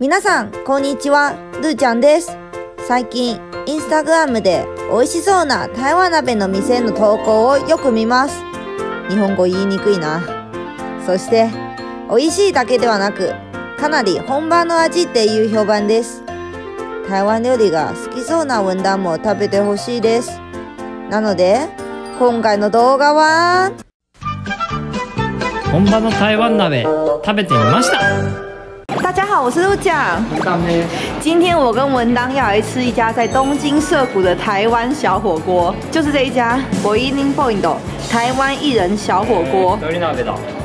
皆さんこんにちは、ルーちゃんです。最近インスタグラムで美味しそうな台湾鍋の店の投稿をよく見ます。日本語言いにくいな。そして美味しいだけではなく、かなり本場の味っていう評判です。台湾料理が好きそうな文旦も食べてほしいです。なので今回の動画は本場の台湾鍋食べてみました大家好，我是陆酱。今天我跟文当要来吃一家在东京涩谷的台湾小火锅，就是这一家 Boiling Point 台湾一人小火锅。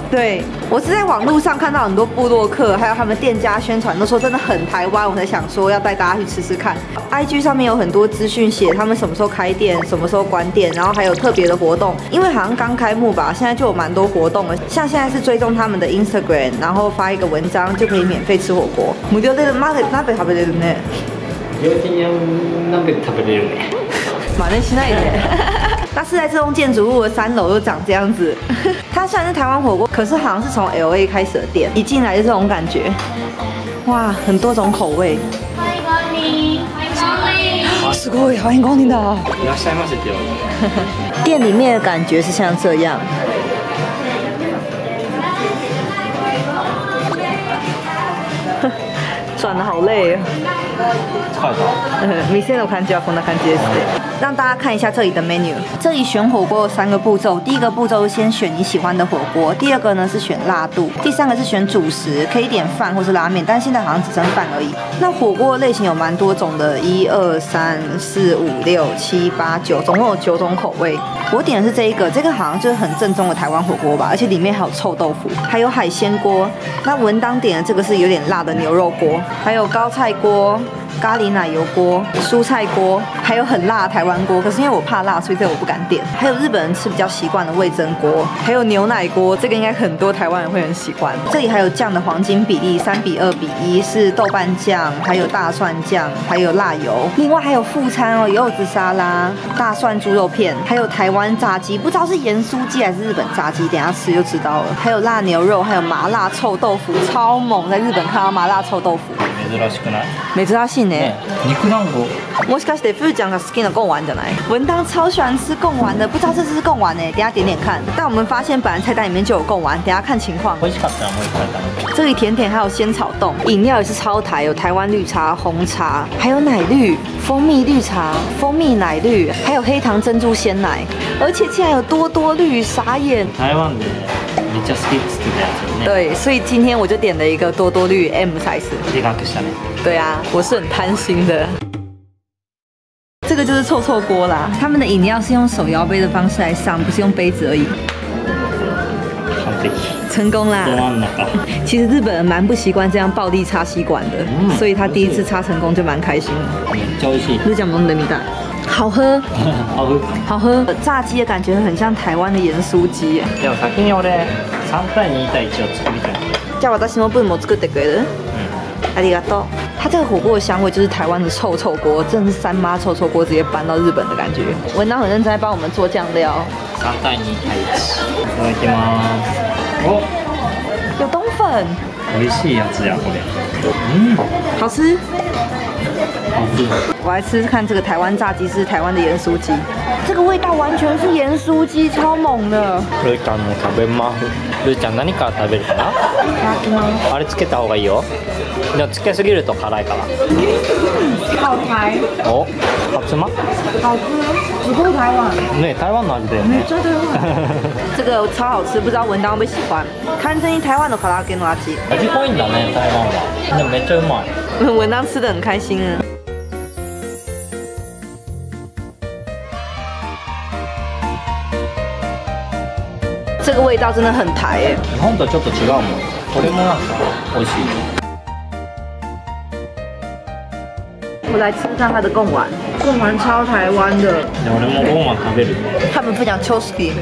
鍋だ对我是在网络上看到很多部落客，还有他们店家宣传，都说真的很台湾，我才想说要带大家去吃吃看。IG 上面有很多资讯写他们什么时候开店，什么时候关店，然后还有特别的活动，因为好像刚开幕吧，现在就有蛮多活动了。像现在是追踪他们的 Instagram，然后发一个文章就可以免费吃火锅。無料で鍋鍋食べれるね。両手に鍋食べれるね马内西那一点。那是在这栋建筑物的三楼，就长这样子。 它虽然是台湾火锅，可是好像是从 L A 开始的店，一进来就这种感觉。哇，很多种口味。欢迎光临，欢迎光临。すごい、欢迎光臨だ。いらっしゃいませってよ店里面的感觉是像这样。转的好累哦。 疲れた店の感じはこんな感じですね。让大家看一下这里的 menu。这里选火锅有三个步骤，第一个步骤是先选你喜欢的火锅，第二个呢是选辣度，第三个是选主食，可以点饭或是拉面，但现在好像只剩饭而已。那火锅的类型有蛮多种的，一二三四五六七八九，总共有九种口味。我点的是这一个，这个好像就是很正宗的台湾火锅吧，而且里面还有臭豆腐，还有海鲜锅。那文当点的这个是有点辣的牛肉锅，还有高菜锅。 咖喱奶油锅、蔬菜锅，还有很辣的台湾锅。可是因为我怕辣，所以这个我不敢点。还有日本人吃比较习惯的味噌锅，还有牛奶锅，这个应该很多台湾人会很喜欢。这里还有酱的黄金比例，三比二比一是豆瓣酱，还有大蒜酱，还有辣油。另外还有副餐哦，柚子沙拉、大蒜猪肉片，还有台湾炸鸡，不知道是盐酥鸡还是日本炸鸡，等下吃就知道了。还有辣牛肉，还有麻辣臭豆腐，超猛！在日本看到麻辣臭豆腐，珍しくない没知道信呢。肉団子もしかしてフーちゃんが好きな贡丸じゃない？文当超喜欢吃贡丸的，不知道这是贡丸呢，等一下点点看。但我们发现本来菜单里面就有贡丸，等一下看情况。美味しかったらもう一回頼む这里甜点还有仙草冻，饮料也是超台，有台湾绿茶、红茶，还有奶绿、蜂蜜绿茶、蜂蜜奶绿，还有黑糖珍珠鲜奶，而且竟然有多多绿，傻眼。台湾で めっちゃ好きっつってたやつをね对，所以今天我就点了一个多多绿 M size。でかくしたね对啊，我是很贪心的。这个就是臭臭锅啦，他们的饮料是用手摇杯的方式来上，不是用杯子而已。完璧成功啦！ど真ん中其实日本人蛮不习惯这样暴力插吸管的，嗯所以他第一次插成功就蛮开心的。めっち ゃ美味しい日讲蒙德米达，好喝，合う好喝。炸鸡的感觉很像台湾的盐酥鸡耶。でも先に俺3対2対1を作りたいじゃあ私の分も作ってくれる？ありがとう。它这个火锅的香味就是台湾的臭臭锅，真的是三妈臭臭锅直接搬到日本的感觉。文章很认真在帮我们做酱料， 3対2対1いただきますお有冬粉，美味しいやつやこれうん好吃。 我来吃吃看这个台湾炸鸡是台湾的盐酥鸡，这个味道完全是盐酥鸡，超猛的。ルーちゃんも食べますルーちゃん何から食べるかな？あれつけた方がいいよ。でもつけすぎると辛いから。好台，お初ま好吃，不够台湾。ね台湾の味だよね真的这个超好吃，不知道文当会不会喜欢。完全に台湾の唐揚げの味，味濃いんだね台湾はでもめっちゃうまい文当吃的很开心啊。这个 味道真的很台耶，日本とちょっと違うもんこれもなんか美味しい我来吃看它的贡丸，贡丸超台湾的，で俺もゴーマン食べる他们不讲秋 h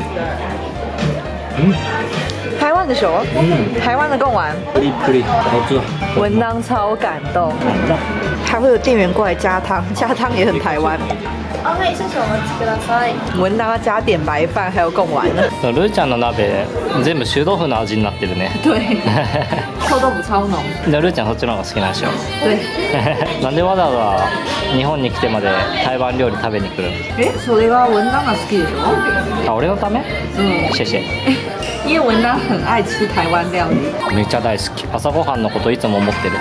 うん台湾的球，うん台湾的贡丸，プリプリ好吃文当超感动，なんだ还会有店员过来加汤，加汤也很台湾。 OK，谢谢我们吃了菜。文当要加点白饭，还有贡丸呢。ルーちゃんの鍋全部臭豆腐の味になってるね对，臭豆腐超浓。じゃあルーちゃんそっちの方が好きなんでしょ？对，なんでわざわざ日本に来てまで台湾料理食べに来る？のえ、それが文当が好きでしょ？あ俺のため？嗯，シェシェ因为文当很爱吃台湾料理。めっちゃ大好き朝ごはんのこといつも思ってる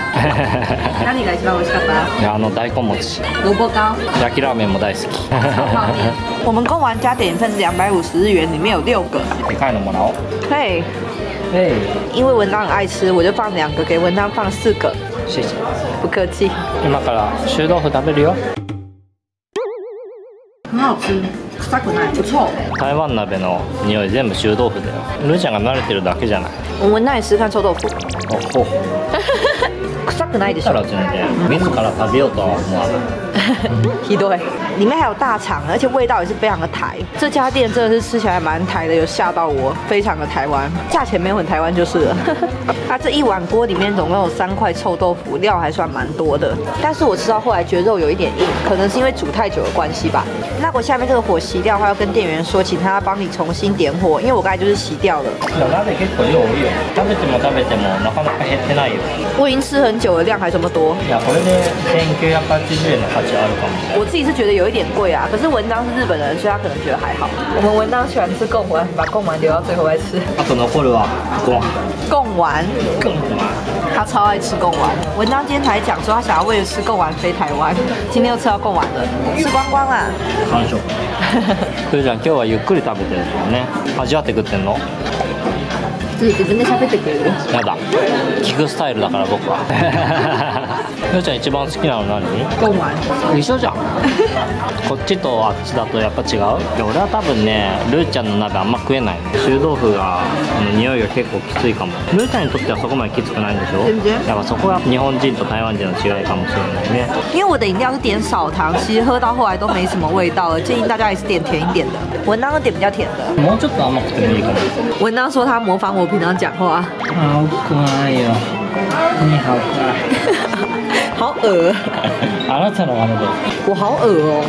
何が一番美味しかった？いやあの大根餅萝卜糕。焼きラーメンも大好き 我们贡丸加点份是两百五十日元，里面有六个。でかいのもらおう嘿，え因为文当很爱吃，我就放两个，给文当放四个。シェシェ不客气。今から臭豆腐食べるよ很好吃，臭くない，不臭。台湾鍋の匂い全部臭豆腐だよルーちゃんが慣れてるだけじゃない我们那里吃看臭豆腐，臭くないでしょ自ら食べようとは思わない？一堆，里面还有大肠，而且味道也是非常的台。这家店真的是吃起来蛮台的，有吓到我，非常的台湾，价钱没有很台湾就是了。它这一碗锅里面总共有三块臭豆腐，料还算蛮多的。但是我吃到后来觉得肉有一点硬，可能是因为煮太久的关系吧。那我下面这个火熄掉的话，要跟店员说，请他帮你重新点火，因为我刚才就是熄掉了。でも鍋結構量多いよ食べても食べてもなかなか減ってないよ我已经吃很久了，量还这么多。 いやこれで1980円の価値あるかも我自己是觉得有一点贵啊，可是文当是日本人，所以他可能觉得还好。我们文当喜欢吃贡丸，把贡丸留到最后再吃。あと残るはご飯贡丸，ご飯他超爱吃贡丸。文当今天才讲说他想要为了吃贡丸飞台湾，今天又吃到贡丸了，吃光光啦。完食それじゃん今日はゆっくり食べてるからね味わって食ってんの自己自分で喋ってくれる。やだ聞くスタイルだから僕は ゆうちゃん一番好きなの何？贡丸，一緒じゃん。こっちとあっちだとやっぱ違う？いや俺は多分ねルーちゃんの鍋あんま食えない。臭豆腐が匂いが結構きついかも。ルーちゃんにとってはそこまできつくないんでしょ？全然。やっぱそこが日本人と台湾人の違いかもしれないね。因为我的饮料是点少糖，其实喝到后来都没什么味道了，建议大家也是点甜一点的。文当都点比较甜的。もうちょっと甘くてもいいかも。文当说他模仿我平常讲话，あ奥くないよに好か好恶，あなたの真似で我好恶哦。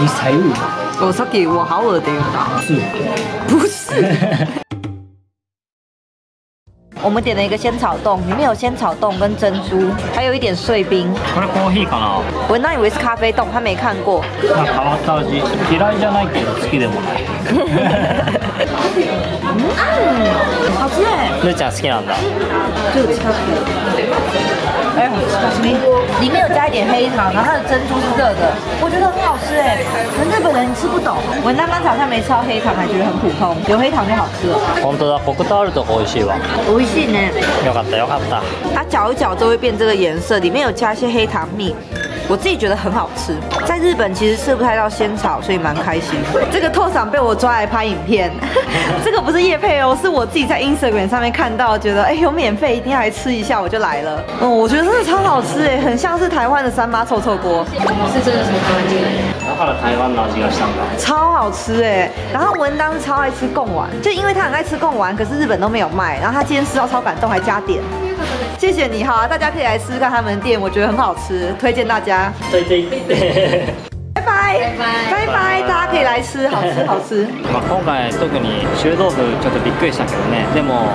你才恶我さっき我好恶的言った。是不是。 我们点了一个仙草冻，里面有仙草冻跟珍珠，还有一点碎冰。これコーヒーかな文当以为是咖啡冻，他没看过。まあ変わった味嫌いじゃないけど好きでもない好吃哎，ルーちゃん好きなんだ这个超 哎，小心里面有加一点黑糖，然后它的珍珠是热的，我觉得很好吃哎。可能日本人吃不懂，文当刚才好像没吃到黑糖，还觉得很普通，有黑糖就好吃了。本当だコクとあるとこ美味しいわ美味しいね。よかったよかった它搅一搅就会变这个颜色，里面有加一些黑糖蜜， 我自己觉得很好吃。在日本其实吃不太到仙草，所以蛮开心。这个拓赏被我抓来拍影片，这个不是叶配哦，是我自己在 Instagram 上面看到，觉得哎有免费，一定要来吃一下，我就来了。嗯，我觉得真的超好吃哎，很像是台湾的三妈臭臭锅，是真的从台湾进来。だから台湾の味がしたんだ超好吃哎。然后文当是超爱吃贡丸，就因为他很爱吃贡丸，可是日本都没有卖，然后他今天吃到超感动，还加点。 谢谢你哈，大家可以来试试看他们的店，我觉得很好吃，推荐大家。ついていって拜拜，拜拜，大家可以来吃，好吃好吃。まあ今回特に臭豆腐ちょっとびっくりしたけどねでも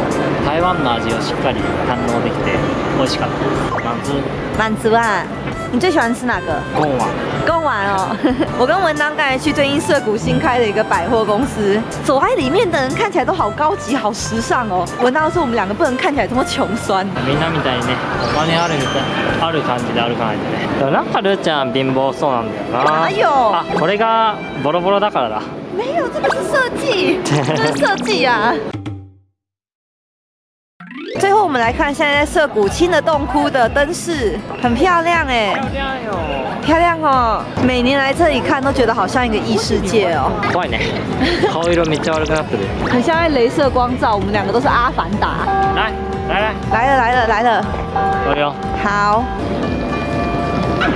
台湾の味をしっかり堪能できて美味しかったまず满足啊，你最喜欢吃哪个？ゴン は贡丸哦。我跟文当刚才去最近涩谷新开的一个百货公司，走在里面的人看起来都好高级、好时尚哦。文当说我们两个不能看起来这么穷酸。みんなみたいにねお金あるみたいある感じで歩かないとねでもなんかルーちゃん貧乏そうなんだよな哪有あこれがボロボロだからだ没有，这个是设计，这是设计啊。 最后我们来看现在在涩谷清的洞窟的灯饰，很漂亮哎，漂亮哦。每年来这里看都觉得好像一个异世界哦，怖いね顔色めっちゃ悪くなってる很像在镭射光照。我们两个都是阿凡达。来来来来了来了来了，有有好。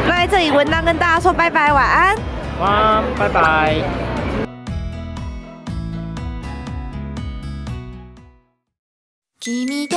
那在这里文当跟大家说拜拜，晚安。晚安拜拜 君と